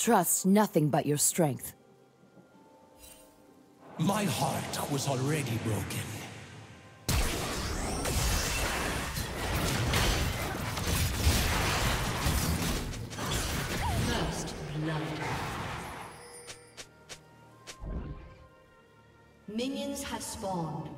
Trust nothing but your strength. My heart was already broken. First blood. Minions have spawned.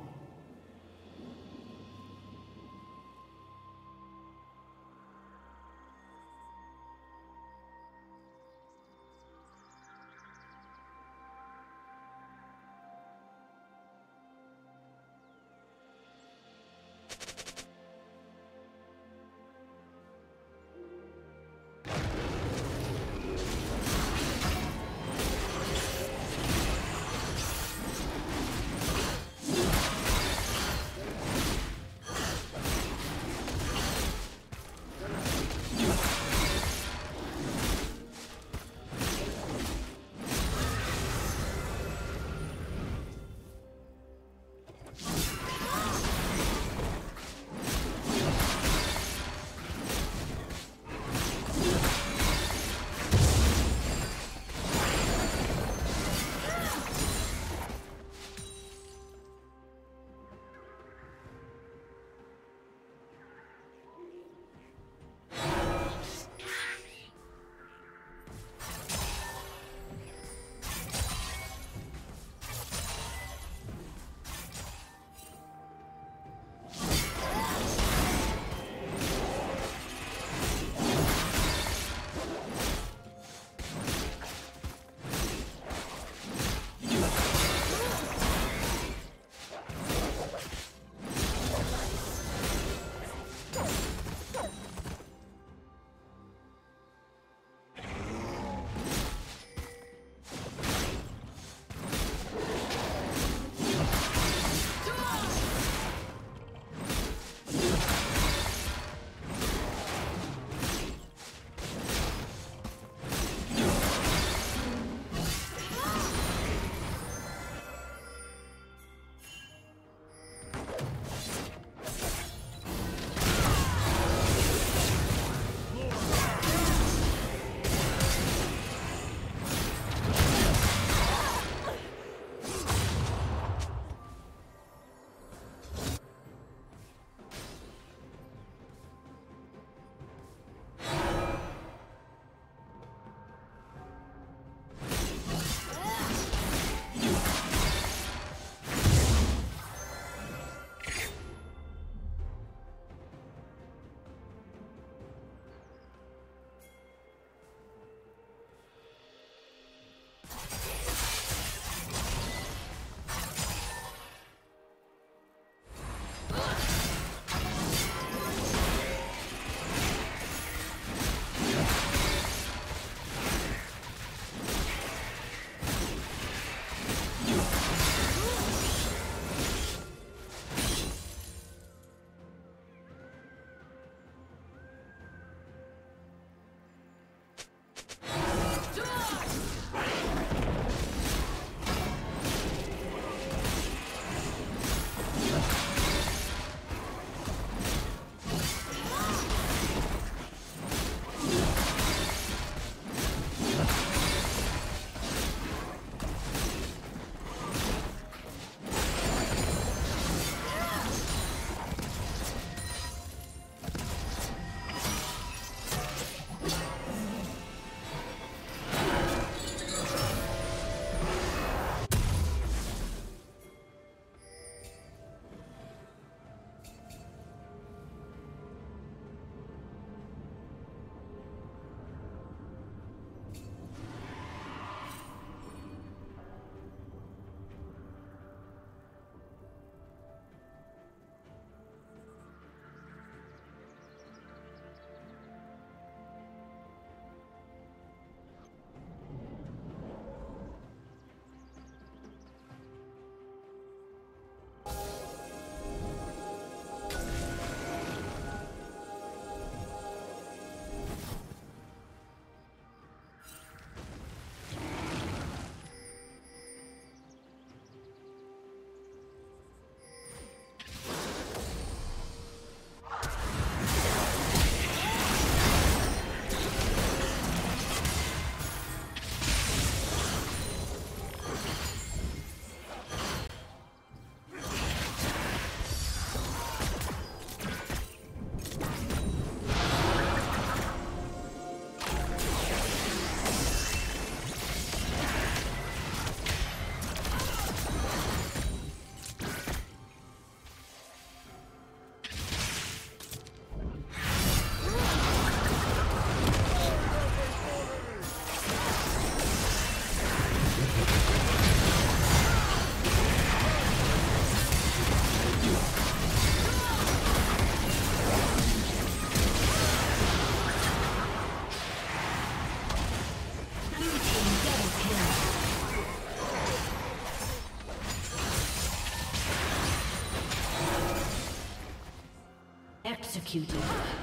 Executed.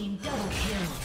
Team double kill.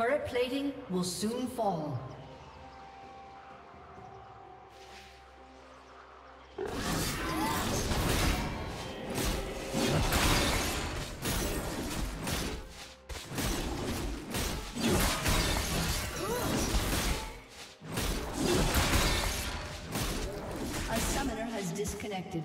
Turret plating will soon fall. A summoner has disconnected.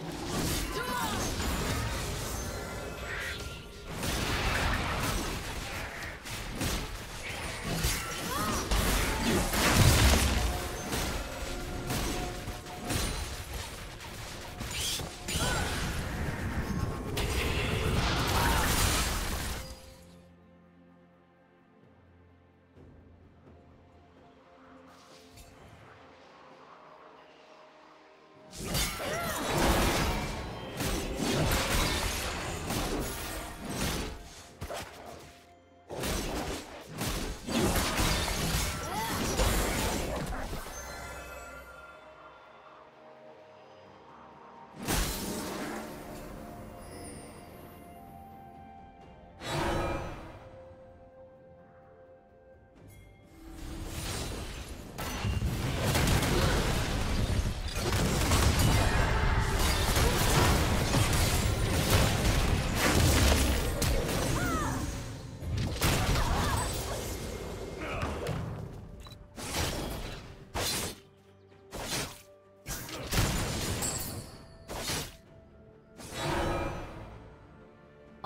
Yeah!